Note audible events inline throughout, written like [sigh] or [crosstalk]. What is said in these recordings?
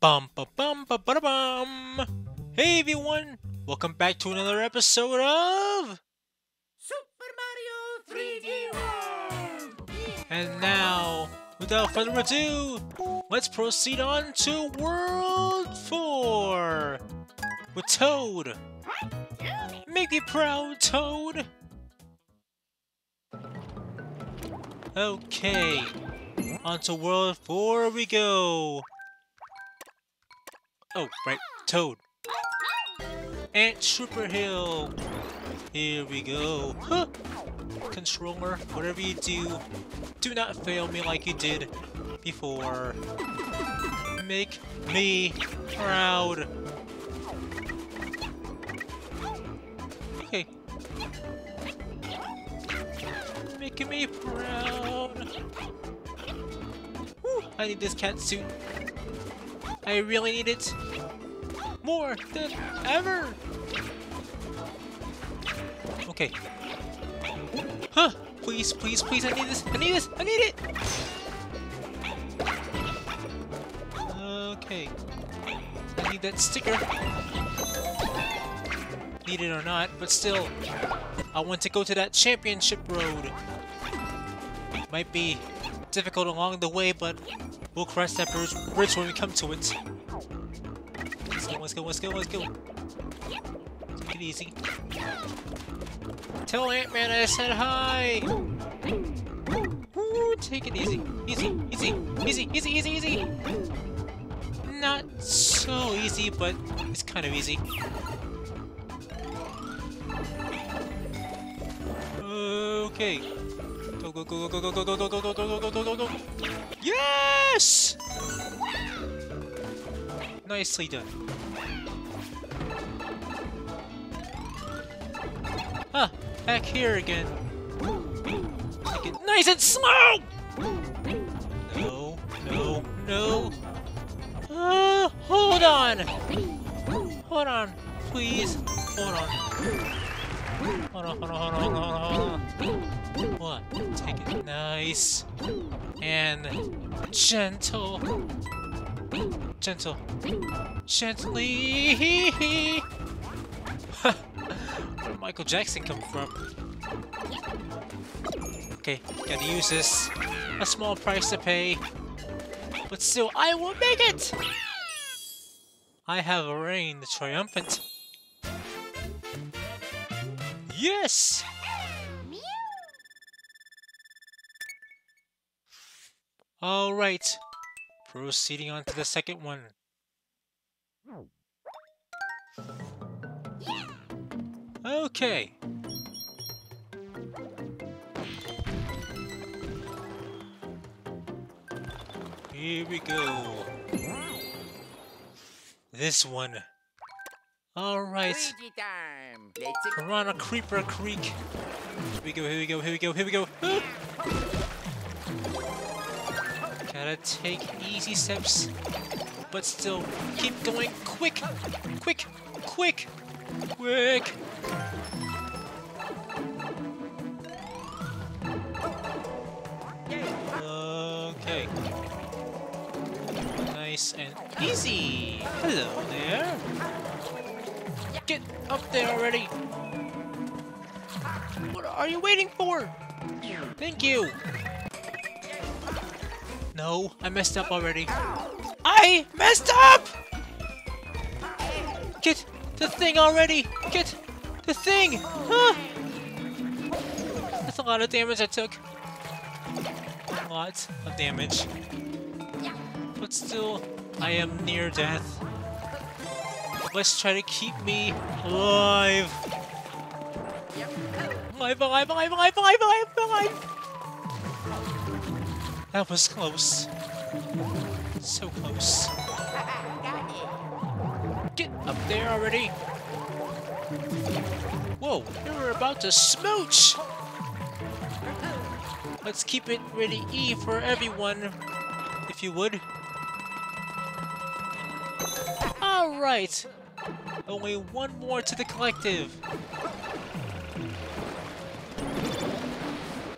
Bum ba bum ba ba bum. Hey everyone, welcome back to another episode of Super Mario 3D World! And now, without further ado, let's proceed on to World 4 with Toad. Make me proud, Toad. Okay, on to World 4 we go. Oh, right, Toad. Ant Trooper Hill. Here we go. Huh. Controller, whatever you do, do not fail me like you did before. Make me proud. Okay. Making me proud. I need this cat suit. I really need it. More than ever. Okay. Huh! Please, please, please, I need this! I need this! I need it! Okay. I need that sticker. Need it or not, but still. I want to go to that championship road. Might be difficult along the way, but we'll cross that bridge, when we come to it. Let's go, let's go, let's go, let's go. Let's Take it easy. Tell Ant-Man I said hi! Woo, take it easy. Easy, easy, easy, easy, easy, easy! Not so easy, but it's kind of easy. Okay. Go, go, go, go, go, go, go, go, go, go, go, go, go, go, go, go. Yes! Nicely done. Ah, back here again. Nice and slow! No, no, no. Ah, hold on! Hold on, please. Hold on. Hold on, hold on, hold on, hold on. What? Take it nice. And gentle. Gentle. Gently. [laughs] Where did Michael Jackson come from? Okay, gotta use this. A small price to pay. But still, I will make it! I have reigned triumphant. Yes! Alright. Proceeding on to the second one. Okay. Here we go. This one. Alright. 3D time! Let's Piranha Creeper Creek. Here we go, here we go, here we go, here we go. [gasps] Gotta take easy steps, but still keep going quick, quick, quick, quick. Okay. Nice and easy. Hello there. Up there already. What are you waiting for? Thank you. No, I messed up already. I messed up! Get the thing already! Get the thing! That's a lot of damage I took. A lot of damage. But still, I am near death. Let's try to keep me alive. Alive, alive, alive, alive, alive, alive, alive! That was close. So close. Get up there already! Whoa, we were about to smooch! Let's keep it really E for everyone, if you would. Alright! Only one more to the collective.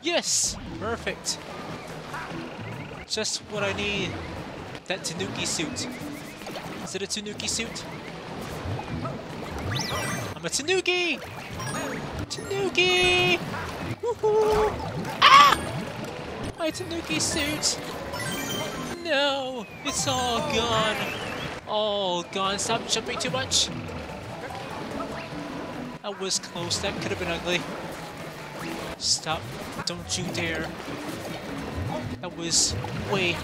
Yes! Perfect. Just what I need. That Tanuki suit. Is it a Tanuki suit? I'm a Tanuki! Tanuki! Woohoo! Ah! My Tanuki suit! No! It's all gone! All gone. Stop jumping too much! That was close. That could have been ugly. Stop. Don't you dare. That was way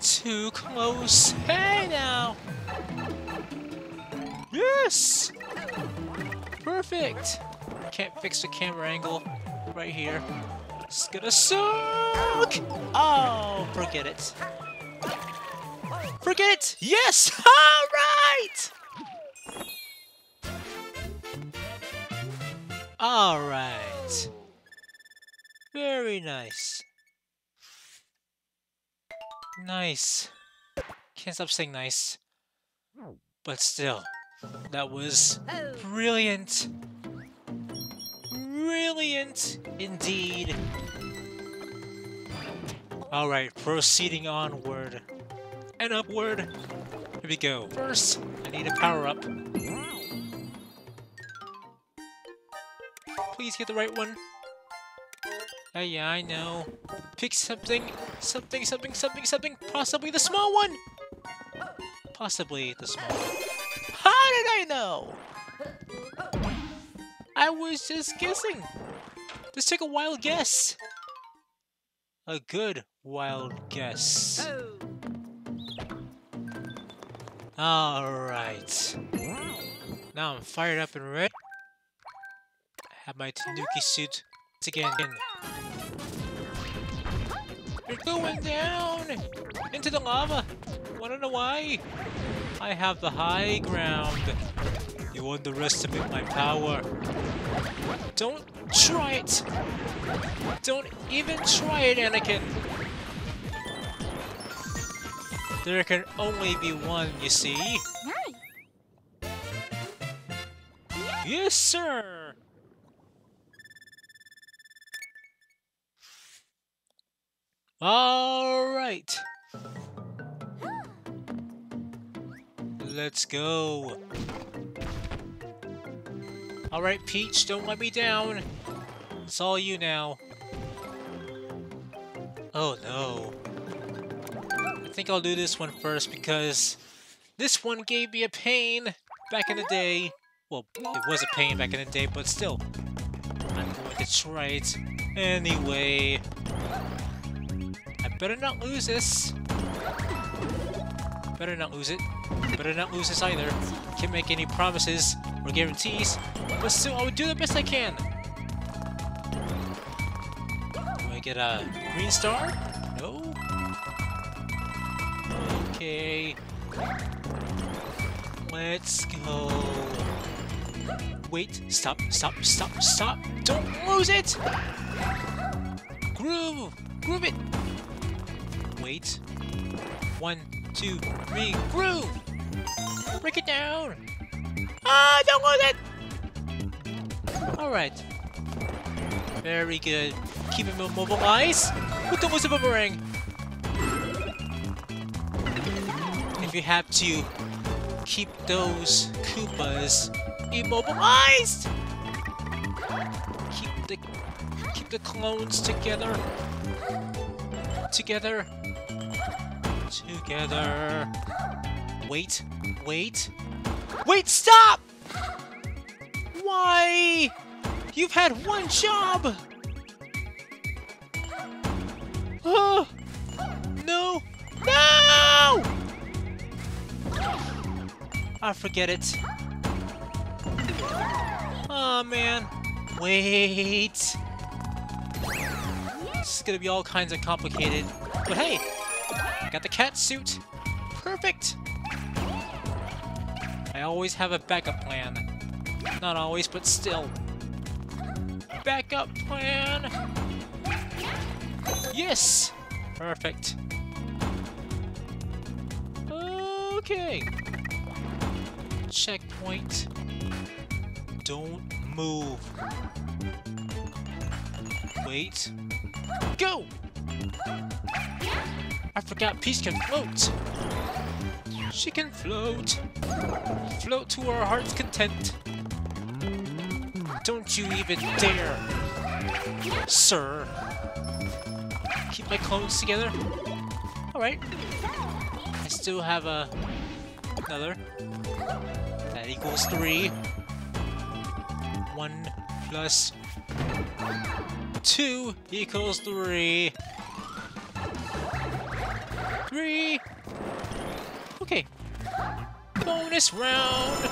too close. Hey now! Yes! Perfect! Can't fix the camera angle right here. It's gonna suck! Oh, forget it. Forget it! Yes! [laughs] Alright! Alright. Very nice. Nice. Can't stop saying nice. But still, that was brilliant. Brilliant indeed. Alright, proceeding onward and upward. Here we go. First, I need a power Please get the right one. Oh yeah, I know. Pick something, something, something, something, something. Possibly the small one. Possibly the small one. How did I know? I was just guessing. This took a wild guess. A good wild guess. Alright. Now I'm fired up and ready. Have my Tanuki suit again. You're going down! Into the lava! Wanna know why? I have the high ground. You underestimate my power. Don't try it! Don't even try it, Anakin! There can only be one, you see? Yes, sir! Alright! Let's go! Alright, Peach, don't let me down! It's all you now. Oh no. I think I'll do this one first because this one gave me a pain back in the day. Well, it was a pain back in the day, but still. I'm going to try it anyway. Better not lose this. Better not lose it. Better not lose this either. Can't make any promises or guarantees, but still, I will do the best I can. Do I get a green star? No? Okay. Let's go. Wait, stop, stop, stop, stop. Don't lose it! Groove! Groove it! Wait. One, two, three, groove! Break it down! Ah, don't lose it! Alright. Very good. Keep him immobilized. Lose the boomerang! If you have to keep those Koopas immobilized! Keep the keep the clones together. Together. Together. Wait, wait. Wait, stop! Why? You've had one job! Oh, no! No! I forget it. Oh man. Wait. This is gonna be all kinds of complicated. But hey, got the cat suit. Perfect. I always have a backup plan. Not always, but still. Backup plan. Yes. Perfect. Okay. Checkpoint. Don't move. Wait. Go! I forgot Peach can float! She can float. Float to our heart's content. Don't you even dare, sir. Keep my clones together. Alright. I still have a another. That equals three. One plus two equals three. Three. Okay. Bonus round.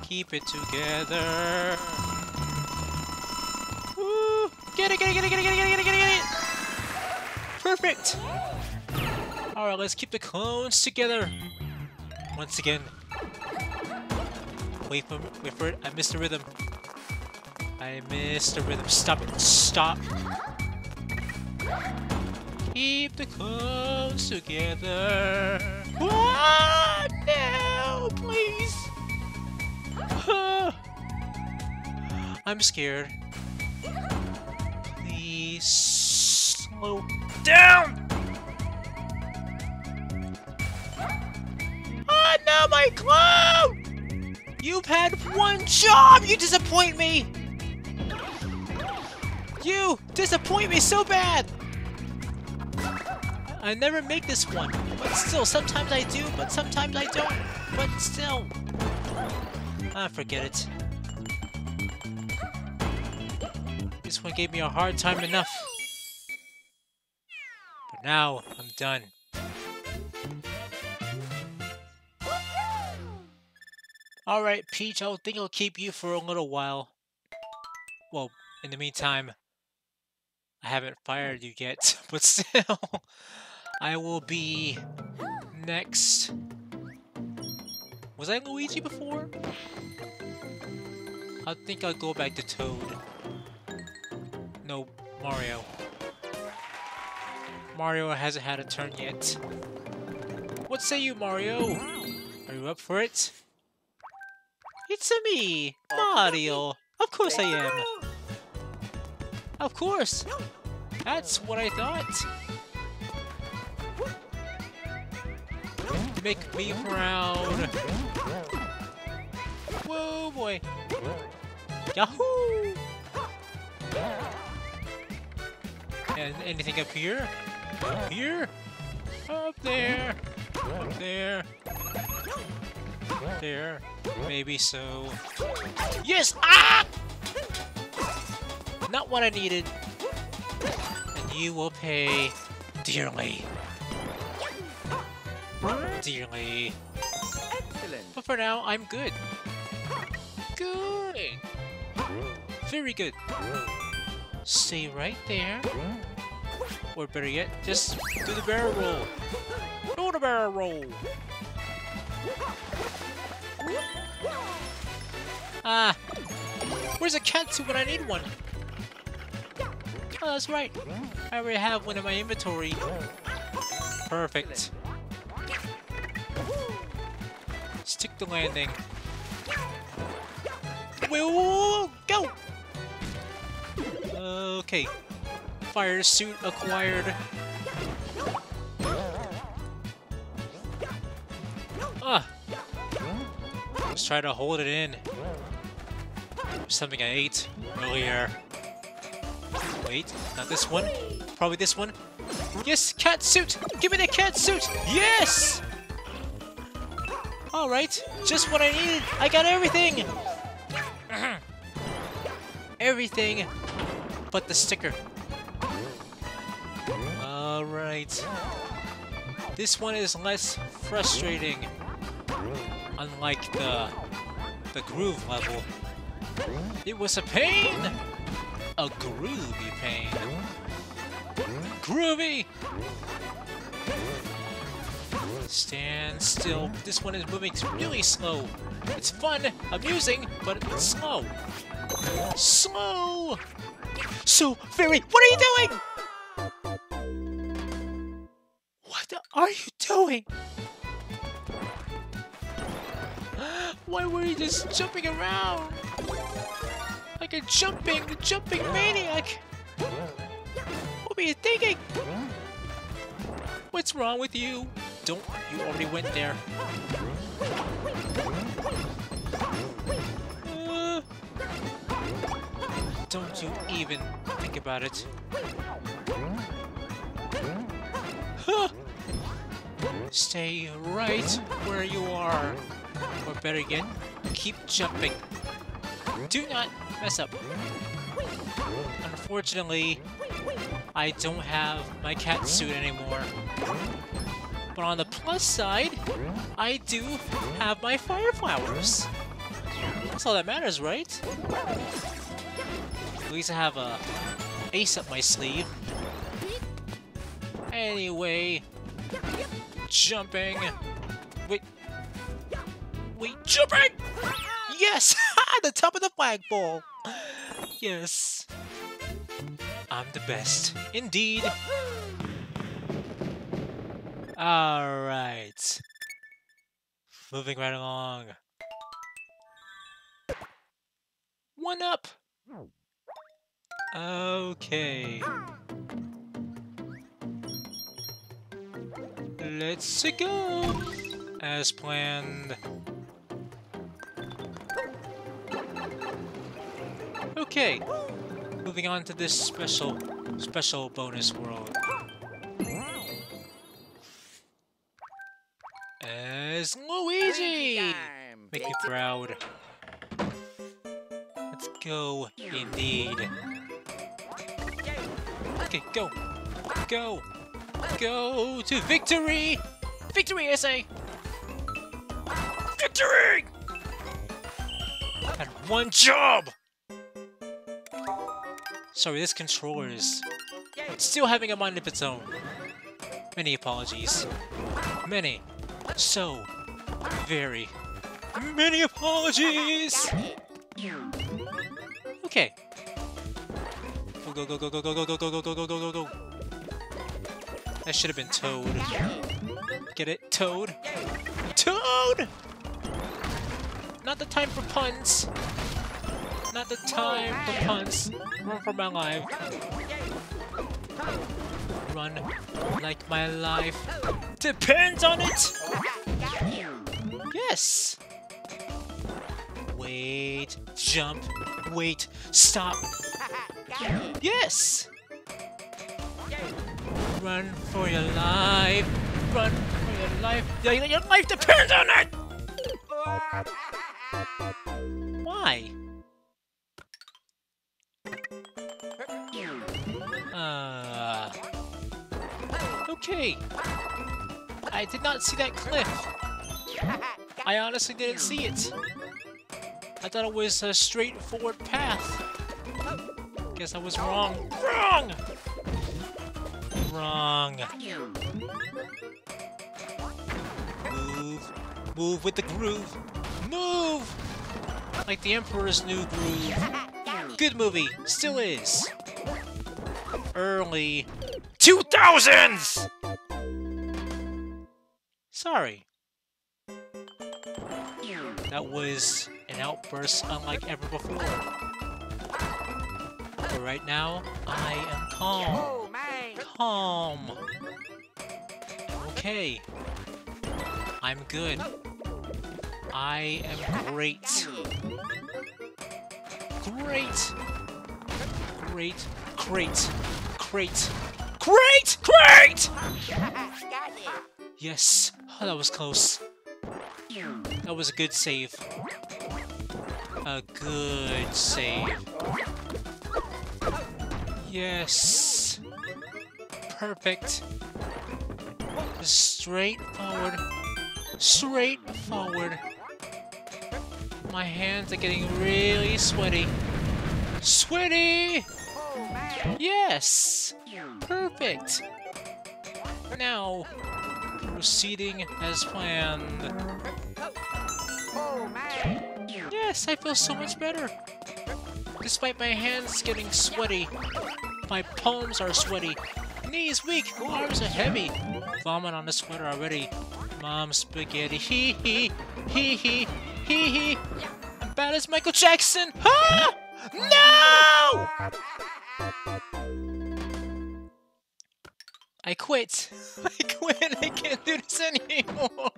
Keep it together. Woo! Get it, get it, get it, get it, get it, get it, get it, get it! Perfect! Alright, let's keep the clones together. Once again. Wait for wait for it. I missed the rhythm. I missed the rhythm. Stop it. Stop. Keep the clones together. Ah, no, please. [sighs] I'm scared. Please slow down. Ah, no, my clone! You've had one job! You disappoint me! You disappoint me so bad! I never make this one, but still, sometimes I do, but sometimes I don't. But still. Ah, forget it. This one gave me a hard time enough. But now, I'm done. Alright, Peach, I think I'll keep you for a little while. Well, in the meantime, I haven't fired you yet, [laughs] but still, I will be next. Was I Luigi before? I think I'll go back to Toad. No, Mario. Mario hasn't had a turn yet. What say you, Mario? Are you up for it? It's a me, Mario. Of course I am. Of course. That's what I thought. Make me proud. Whoa, boy. Yahoo! And anything up here? Up here? Up there? Up there? There. Maybe so. Yes! Ah! Not what I needed. And you will pay dearly. Dearly. Excellent. But for now, I'm good. Good. Very good. Stay right there. Or better yet, just do the barrel roll. Do the barrel roll. Ah. Where's a cat suit when I need one? Oh, that's right. I already have one in my inventory. Perfect. The landing. Go! Okay. Fire suit acquired. Ah! Let's try to hold it in. Something I ate earlier. Wait, not this one. Probably this one. Yes, cat suit! Give me the cat suit! Yes! Alright, just what I needed. I got everything! [clears throat] everything but the sticker. Alright. This one is less frustrating. Unlike the the groove level. It was a pain! A groovy pain. Groovy! Stand still. This one is moving really slow. It's fun, amusing, but it's slow. Slow! So very. What are you doing? What are you doing? [gasps] Why were you just jumping around? Like a jumping, jumping maniac. What were you thinking? What's wrong with you? Don't. You already went there. Uh, don't you even think about it. Huh. Stay right where you are. Or better again, keep jumping. Do not mess up. Unfortunately, I don't have my cat suit anymore. But on the plus side, I do have my fire flowers. That's all that matters, right? At least I have a ace up my sleeve. Anyway, jumping. Wait. Wait, jumping! Yes! [laughs] the top of the flagpole! Yes. I'm the best. Indeed. Alright. Moving right along. One up! Okay. Let's go! As planned. Okay. Moving on to this special, special bonus world. As Luigi! Make me proud. Let's go, indeed. Okay, go. Go. Go to victory! Victory, I say! Victory! Had one job! Sorry, this controller is still having a mind of its own. Many apologies. Many. So very many apologies! Okay. Go go go go go go go go go go go go go go. That should have been Toad. Get it? Toad? Toad! Not the time for puns. Not the time for puns. Run for my life. Run like my life depends on it! Yes! Wait, jump, wait, stop. Yes! Run for your life. Run for your life. Your, your life depends on it! Why? Uh, okay. I did not see that cliff. I honestly didn't see it. I thought it was a straightforward path. Guess I was wrong. Wrong! Wrong. Move. Move with the groove. Move! Like the Emperor's New Groove. Good movie. Still is. Early 2000s! Sorry. That was an outburst unlike ever before. But right now, I am calm. Calm. Okay. I'm good. I am great. Great. Great. Great. Great. Great! Great! [laughs] Yes. Oh, that was close. That was a good save. A good save. Yes. Perfect. Straight forward. Straight forward. My hands are getting really sweaty. Sweaty! Yes! Perfect! Now, proceeding as planned. Yes, I feel so much better. Despite my hands getting sweaty, my palms are sweaty, knees weak, arms are heavy. Vomit on the sweater already. Mom spaghetti, hee hee, hee hee, hee hee. I'm bad as Michael Jackson. Ah! No! I quit. [laughs] I quit. I can't do this anymore.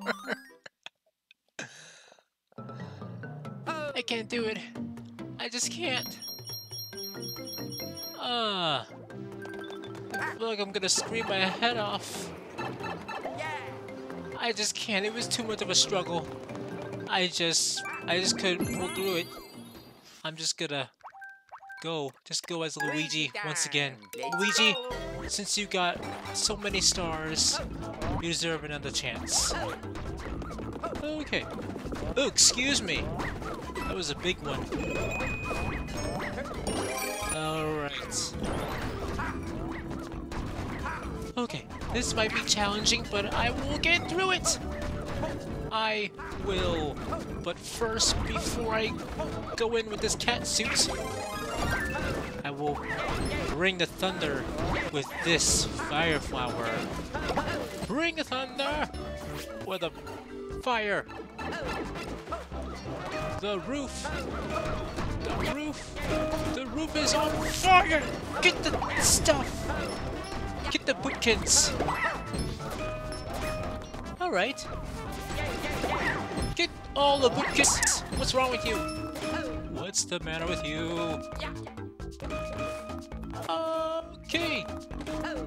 [laughs] I can't do it. I just can't. Ah. Feel like I'm gonna scream my head off. I just can't. It was too much of a struggle. I just, I just couldn't pull through it. I'm just gonna go, just go as Luigi once again. Luigi. Since you got so many stars, you deserve another chance. Okay. Oh, excuse me. That was a big one. Alright. Okay, this might be challenging, but I will get through it! I will. But first, before I go in with this cat suit, I will bring the thunder with this fire flower. Bring the thunder with a fire. The roof. The roof. The roof is on fire. Get the stuff. Get the bookins. All right. Get all the bookins. What's wrong with you? What's the matter with you?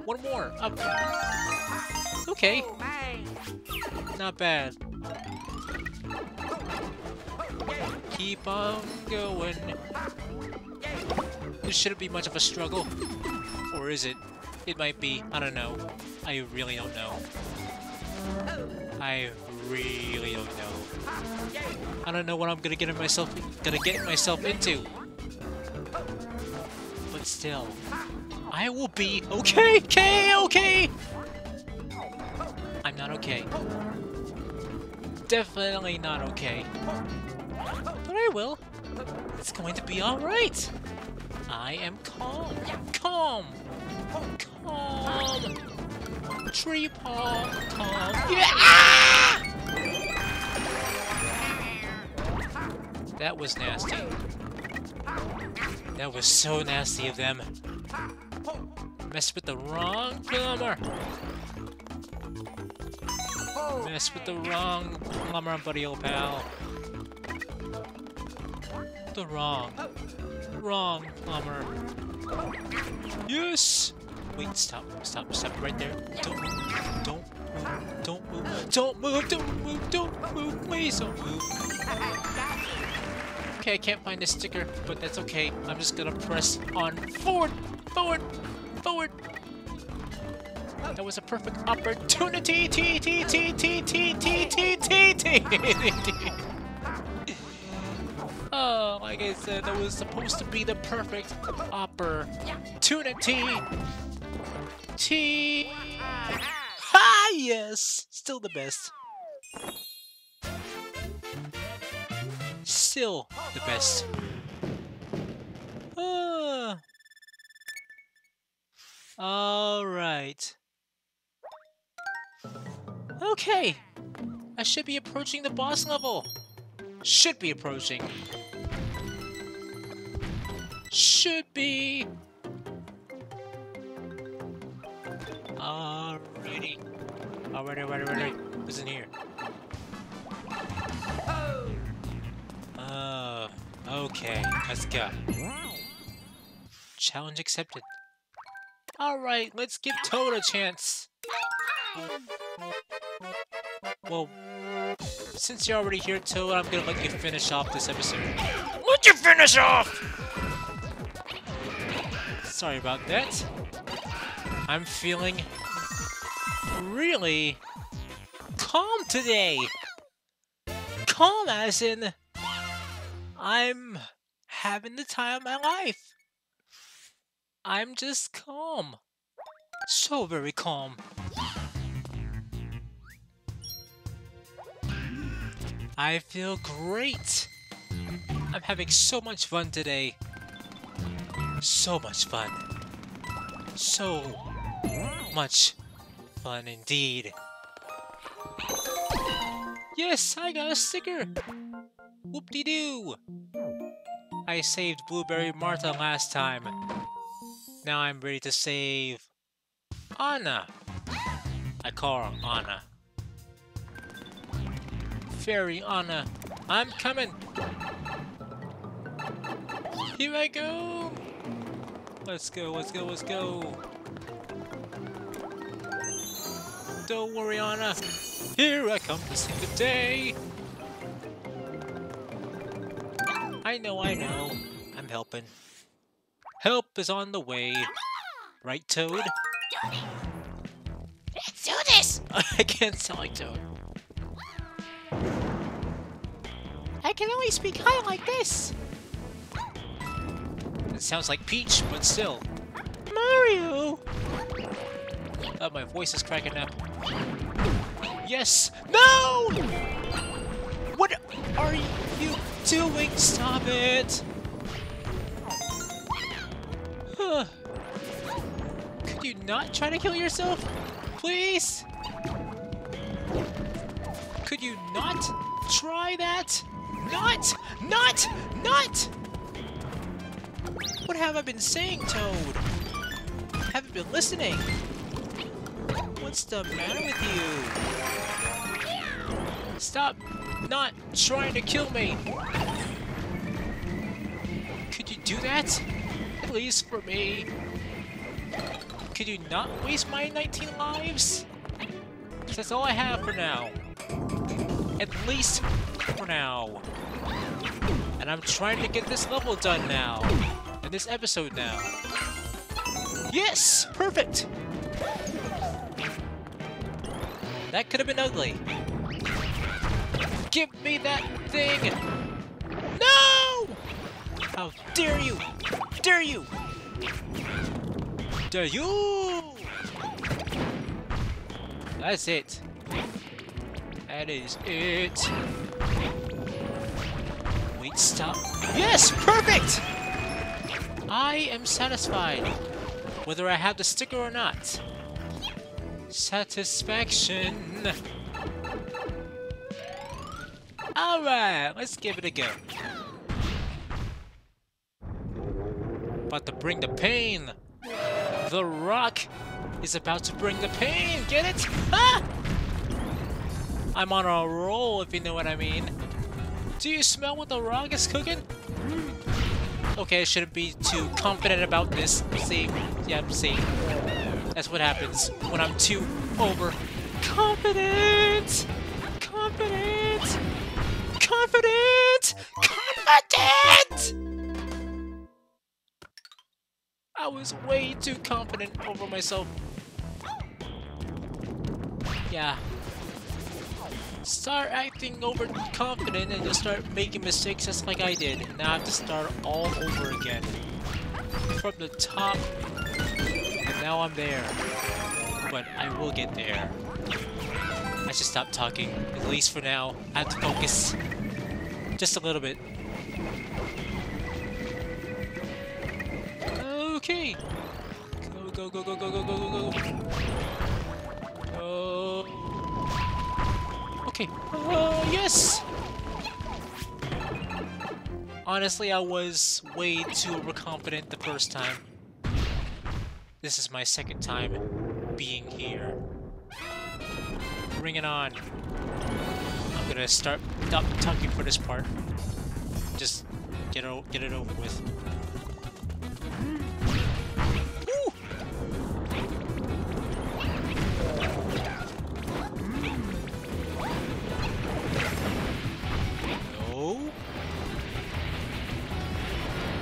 One more. Up. Okay. Oh. Not bad. Keep on going. This shouldn't be much of a struggle. Or is it? It might be. I don't know. I really don't know. I really don't know. I don't know what I'm gonna get myself gonna get myself into. But still, I will be okay, okay, okay. I'm not okay. Definitely not okay. But I will. It's going to be alright. I am calm. Calm. Calm. Tree. Calm. Yeah! Ah! That was nasty. That was so nasty of them. Messed with the wrong plumber. Messed with the wrong plumber, buddy old pal. The wrong, wrong plumber. Yes! Wait, stop, stop, stop right there. Don't, don't move, don't move, don't move, don't move, don't move, please don't move. Okay, I can't find the sticker, but that's okay. I'm just gonna press on forward, forward, forward. That was a perfect opportunity. T T T T T T T T T. [laughs] Oh, like I said, that was supposed to be the perfect opportunity. T. Ha! Yes, still the best. Still the best. Ah. All right. Okay. I should be approaching the boss level. Should be approaching. Should be. Alrighty. Alrighty, alrighty, alrighty. Who's in here? Oh, okay. Let's go. Challenge accepted. Alright, let's give Toad a chance. Well, since you're already here, Toad, I'm gonna let you finish off this episode. Let you finish off! Sorry about that. I'm feeling really calm today. Calm as in I'm having the time of my life. I'm just calm. So very calm. I feel great. I'm having so much fun today. So much fun. So much fun indeed. Yes, I got a sticker. Whoop-de-doo. I saved Blueberry Martha last time. Now I'm ready to save Anna. I call her Anna. Fairy Anna. I'm coming. Here I go. Let's go, let's go, let's go. Don't worry, Anna. Here I come to save the day. I know, I know. I'm helping. Help is on the way. Right, Toad? Let's do this! [laughs] I can't sound like Toad. I can only speak high like this. It sounds like Peach, but still. Mario! Oh, my voice is cracking up. Yes! No! What are you doing? Stop it! Could you not try to kill yourself? Please? Could you not try that? Not! Not! Not! What have I been saying, Toad? Haven't been listening. What's the matter with you? Stop not trying to kill me. Could you do that? At least for me. Could you not waste my 19 lives? That's all I have for now. At least for now. And I'm trying to get this level done now. And this episode now. Yes! Perfect! That could have been ugly. Give me that thing! How dare you! Dare you! Dare you! That's it. That is it. Wait, stop. Yes! Perfect! I am satisfied. Whether I have the sticker or not. Satisfaction. Alright, let's give it a go. About to bring the pain. The rock is about to bring the pain. Get it? Ah! I'm on a roll, if you know what I mean. Do you smell what the rock is cooking? Okay, I shouldn't be too confident about this. See? Yeah, see. That's what happens when I'm too over confident. Confident. Confident. Confident. I was way too confident over myself. Yeah. Start acting overconfident and just start making mistakes just like I did. Now I have to start all over again. From the top. And now I'm there. But I will get there. I should stop talking, at least for now. I have to focus. Just a little bit. Okay. Go, go, go, go, go, go, go, go, go. Go. Okay. Uh, yes! Honestly, I was way too overconfident the first time. This is my second time being here. Bring it on. I'm gonna start stop talking for this part. Just get it, get it over with.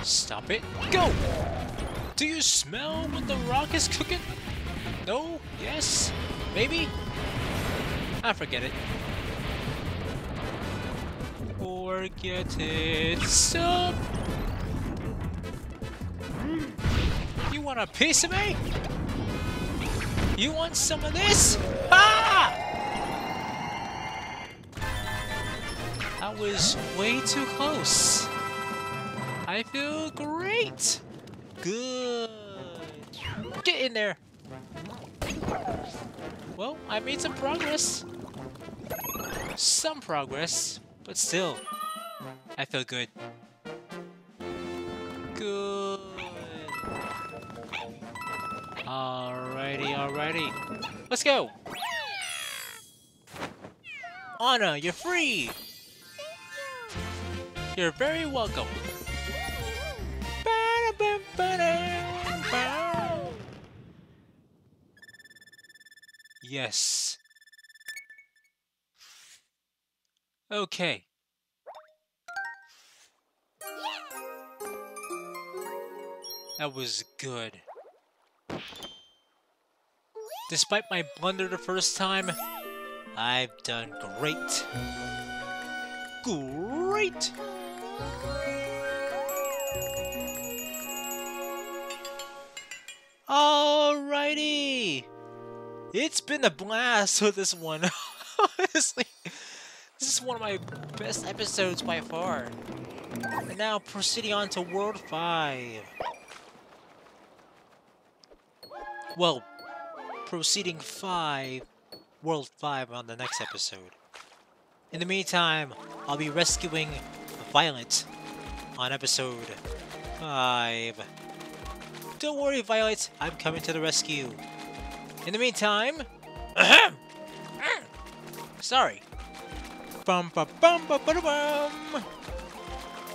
Stop it. Go! Do you smell what the rock is cooking? No? Yes? Maybe? I forget it. Forget it. Stop! Want a piece of me? You want some of this? Ah! That was way too close. I feel great. Good. Get in there. Well, I made some progress. Some progress, but still, I feel good. Good. Alrighty, alrighty. Let's go. Anna, you're free! You're very welcome. Yes. Okay. That was good. Despite my blunder the first time, I've done great. Great! Alrighty! It's been a blast with this one. [laughs] Honestly, this is one of my best episodes by far. And now proceeding on to World 5. Well, proceeding 5, World 5 on the next episode. In the meantime, I'll be rescuing Violet on episode 5. Don't worry, Violet, I'm coming to the rescue. In the meantime, [clears throat] sorry. Bum, bum, bum, bum.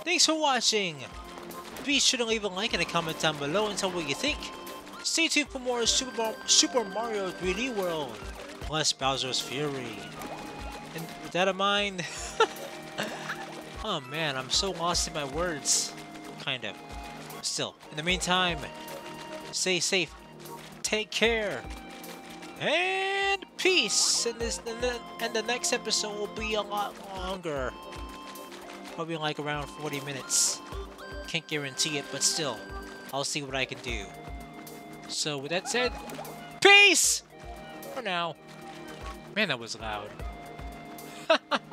Thanks for watching. Be sure to leave a like and a comment down below and tell me what you think. Stay tuned for more Super, Mar Super Mario 3D World, plus Bowser's Fury. And with that in mind, [laughs] oh man, I'm so lost in my words. Kind of. Still, in the meantime, stay safe, take care, and peace. And this, and the, and the next episode will be a lot longer. Probably like around 40 minutes. Can't guarantee it, but still, I'll see what I can do. So with that said, peace! For now. Man, that was loud. [laughs]